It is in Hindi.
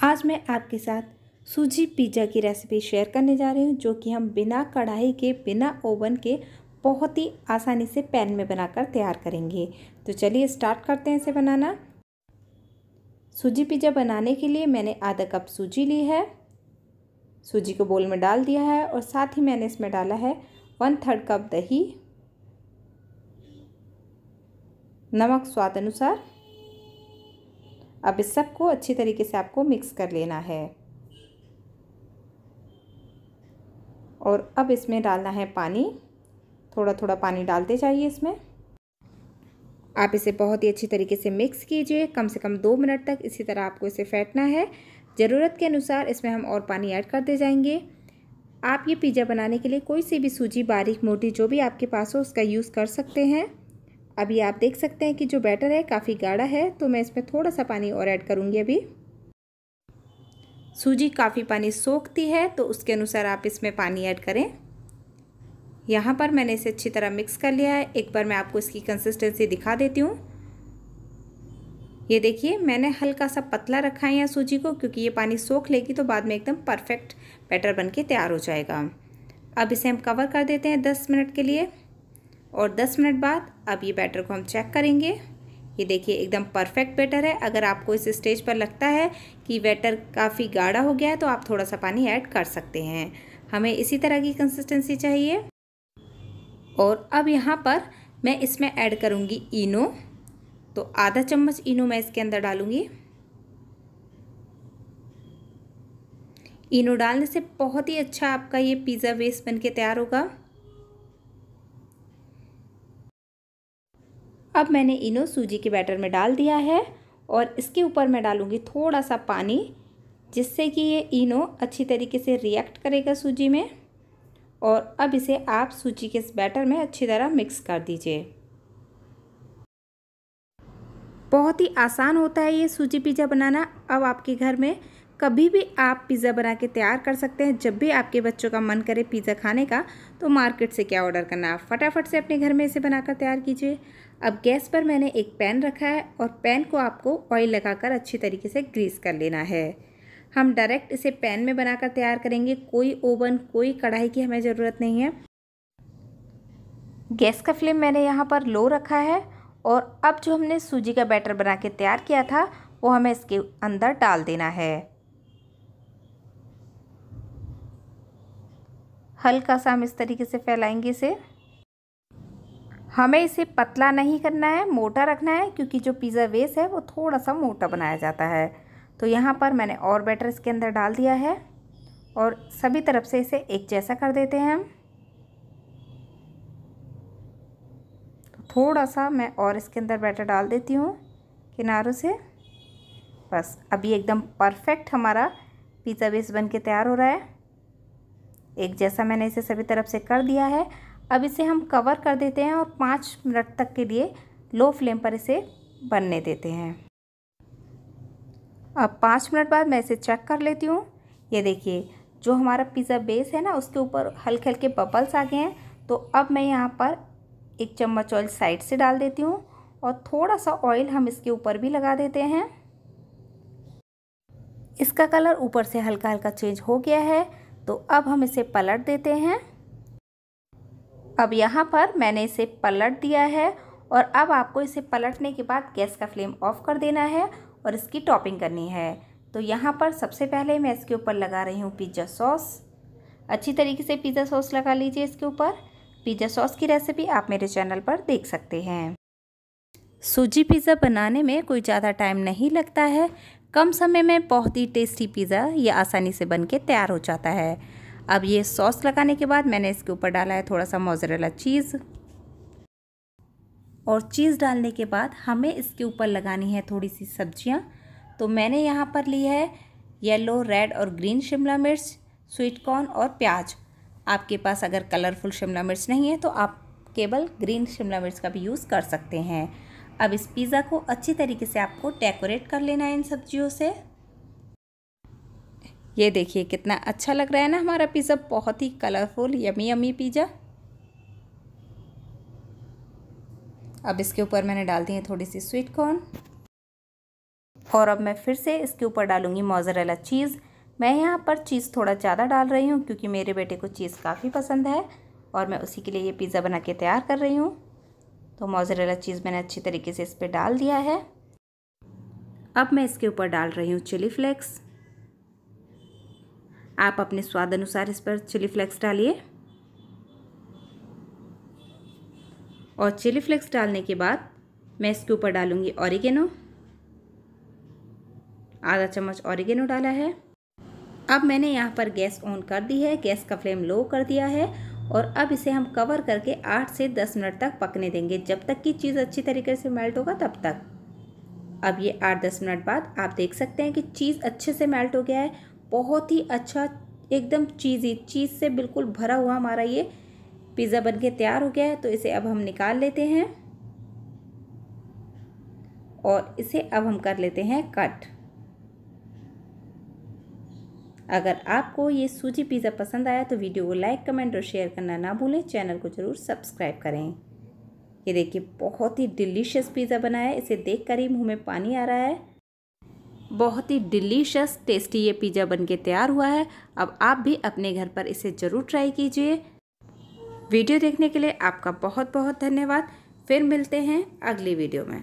आज मैं आपके साथ सूजी पिज़्ज़ा की रेसिपी शेयर करने जा रही हूँ, जो कि हम बिना कढ़ाई के, बिना ओवन के बहुत ही आसानी से पैन में बनाकर तैयार करेंगे। तो चलिए स्टार्ट करते हैं इसे बनाना। सूजी पिज़्ज़ा बनाने के लिए मैंने आधा कप सूजी ली है। सूजी को बोल में डाल दिया है और साथ ही मैंने इसमें डाला है वन थर्ड कप दही। नमक स्वाद अनुसार अब इस सबको अच्छी तरीके से आपको मिक्स कर लेना है। और अब इसमें डालना है पानी। थोड़ा थोड़ा पानी डालते जाइए इसमें। आप इसे बहुत ही अच्छी तरीके से मिक्स कीजिए। कम से कम दो मिनट तक इसी तरह आपको इसे फेंटना है। ज़रूरत के अनुसार इसमें हम और पानी ऐड करते जाएँगे। आप ये पिज़्ज़ा बनाने के लिए कोई सी भी सूजी, बारीक, मोटी, जो भी आपके पास हो, उसका यूज़ कर सकते हैं। अभी आप देख सकते हैं कि जो बैटर है काफ़ी गाढ़ा है तो मैं इसमें थोड़ा सा पानी और ऐड करूँगी अभी। सूजी काफ़ी पानी सोखती है तो उसके अनुसार आप इसमें पानी ऐड करें। यहाँ पर मैंने इसे अच्छी तरह मिक्स कर लिया है। एक बार मैं आपको इसकी कंसिस्टेंसी दिखा देती हूँ। ये देखिए, मैंने हल्का सा पतला रखा है यहाँ सूजी को, क्योंकि ये पानी सोख लेगी तो बाद में एकदम परफेक्ट बैटर बन के तैयार हो जाएगा। अब इसे हम कवर कर देते हैं दस मिनट के लिए। और 10 मिनट बाद अब ये बैटर को हम चेक करेंगे। ये देखिए, एकदम परफेक्ट बैटर है। अगर आपको इस स्टेज पर लगता है कि बैटर काफ़ी गाढ़ा हो गया है तो आप थोड़ा सा पानी ऐड कर सकते हैं। हमें इसी तरह की कंसिस्टेंसी चाहिए। और अब यहाँ पर मैं इसमें ऐड करूँगी इनो। तो आधा चम्मच इनो मैं इसके अंदर डालूँगी। इनो डालने से बहुत ही अच्छा आपका ये पिज़्ज़ा वेस्ट बन के तैयार होगा। अब मैंने इनो सूजी के बैटर में डाल दिया है और इसके ऊपर मैं डालूँगी थोड़ा सा पानी, जिससे कि ये इनो अच्छी तरीके से रिएक्ट करेगा सूजी में। और अब इसे आप सूजी के इस बैटर में अच्छी तरह मिक्स कर दीजिए। बहुत ही आसान होता है ये सूजी पिज़्ज़ा बनाना। अब आपके घर में कभी भी आप पिज़्ज़ा बना के तैयार कर सकते हैं। जब भी आपके बच्चों का मन करे पिज़्ज़ा खाने का तो मार्केट से क्या ऑर्डर करना आप फटाफट से अपने घर में इसे बनाकर तैयार कीजिए। अब गैस पर मैंने एक पैन रखा है और पैन को आपको ऑयल लगाकर अच्छी तरीके से ग्रीस कर लेना है। हम डायरेक्ट इसे पैन में बनाकर तैयार करेंगे। कोई ओवन, कोई कढ़ाई की हमें ज़रूरत नहीं है। गैस का फ्लेम मैंने यहाँ पर लो रखा है और अब जो हमने सूजी का बैटर बना के तैयार किया था, वो हमें इसके अंदर डाल देना है। हल्का सा हम इस तरीके से फैलाएँगे इसे। हमें इसे पतला नहीं करना है, मोटा रखना है, क्योंकि जो पिज़्ज़ा बेस है वो थोड़ा सा मोटा बनाया जाता है। तो यहाँ पर मैंने और बैटर इसके अंदर डाल दिया है और सभी तरफ़ से इसे एक जैसा कर देते हैं हम। तो थोड़ा सा मैं और इसके अंदर बैटर डाल देती हूँ किनारों से। बस, अभी एकदम परफेक्ट हमारा पिज़्ज़ा बेस बन के तैयार हो रहा है। एक जैसा मैंने इसे सभी तरफ़ से कर दिया है। अब इसे हम कवर कर देते हैं और पाँच मिनट तक के लिए लो फ्लेम पर इसे बनने देते हैं। अब पाँच मिनट बाद मैं इसे चेक कर लेती हूँ। ये देखिए, जो हमारा पिज़्ज़ा बेस है ना, उसके ऊपर हल्के हल्के बबल्स आ गए हैं। तो अब मैं यहाँ पर एक चम्मच ऑयल साइड से डाल देती हूँ और थोड़ा सा ऑयल हम इसके ऊपर भी लगा देते हैं। इसका कलर ऊपर से हल्का हल्का चेंज हो गया है। तो अब हम इसे पलट देते हैं। अब यहाँ पर मैंने इसे पलट दिया है और अब आपको इसे पलटने के बाद गैस का फ्लेम ऑफ़ कर देना है और इसकी टॉपिंग करनी है। तो यहाँ पर सबसे पहले मैं इसके ऊपर लगा रही हूँ पिज़्ज़ा सॉस। अच्छी तरीके से पिज़्ज़ा सॉस लगा लीजिए इसके ऊपर। पिज़्ज़ा सॉस की रेसिपी आप मेरे चैनल पर देख सकते हैं। सूजी पिज़्ज़ा बनाने में कोई ज़्यादा टाइम नहीं लगता है कम समय में बहुत ही टेस्टी पिज़्ज़ा ये आसानी से बन के तैयार हो जाता है। अब ये सॉस लगाने के बाद मैंने इसके ऊपर डाला है थोड़ा सा मोजरेला चीज़। और चीज़ डालने के बाद हमें इसके ऊपर लगानी है थोड़ी सी सब्ज़ियाँ। तो मैंने यहाँ पर ली है येलो, रेड और ग्रीन शिमला मिर्च, स्वीट कॉर्न और प्याज। आपके पास अगर कलरफुल शिमला मिर्च नहीं है तो आप केवल ग्रीन शिमला मिर्च का भी यूज़ कर सकते हैं। अब इस पिज़्ज़ा को अच्छी तरीके से आपको डेकोरेट कर लेना है इन सब्जियों से। ये देखिए कितना अच्छा लग रहा है ना हमारा पिज़्ज़ा, बहुत ही कलरफुल यमी यमी पिज़्ज़ा। अब इसके ऊपर मैंने डाल दी है थोड़ी सी स्वीट कॉर्न और अब मैं फिर से इसके ऊपर डालूँगी मोज़रेला चीज़ मैं यहाँ पर चीज़ थोड़ा ज़्यादा डाल रही हूँ क्योंकि मेरे बेटे को चीज़ काफ़ी पसंद है और मैं उसी के लिए ये पिज़्ज़ा बना के तैयार कर रही हूँ। तो मोज़रेला चीज़ मैंने अच्छी तरीके से इस पर डाल दिया है। अब मैं इसके ऊपर डाल रही हूँ चिली फ्लेक्स आप अपने स्वाद अनुसार इस पर चिली फ्लेक्स डालिए। और चिली फ्लेक्स डालने के बाद मैं इसके ऊपर डालूँगी ऑरिगेनो आधा चम्मच ऑरिगेनो डाला है। अब मैंने यहाँ पर गैस ऑन कर दी है। गैस का फ्लेम लो कर दिया है। और अब इसे हम कवर करके आठ से दस मिनट तक पकने देंगे। जब तक कि चीज़ अच्छी तरीके से मेल्ट होगा, तब तक। अब ये आठ दस मिनट बाद आप देख सकते हैं कि चीज़ अच्छे से मेल्ट हो गया है। बहुत ही अच्छा एकदम चीज़ी चीज़ से बिल्कुल भरा हुआ हमारा ये पिज़्ज़ा बन के तैयार हो गया है। तो इसे अब हम निकाल लेते हैं और इसे अब हम कर लेते हैं कट अगर आपको ये सूजी पिज़्ज़ा पसंद आया तो वीडियो को लाइक, कमेंट और शेयर करना ना भूलें। चैनल को ज़रूर सब्सक्राइब करें। ये देखिए, बहुत ही डिलीशियस पिज़्ज़ा बना है। इसे देख कर ही मुँह में पानी आ रहा है। बहुत ही डिलीशियस, टेस्टी ये पिज़्ज़ा बन के तैयार हुआ है। अब आप भी अपने घर पर इसे ज़रूर ट्राई कीजिए। वीडियो देखने के लिए आपका बहुत बहुत धन्यवाद। फिर मिलते हैं अगली वीडियो में।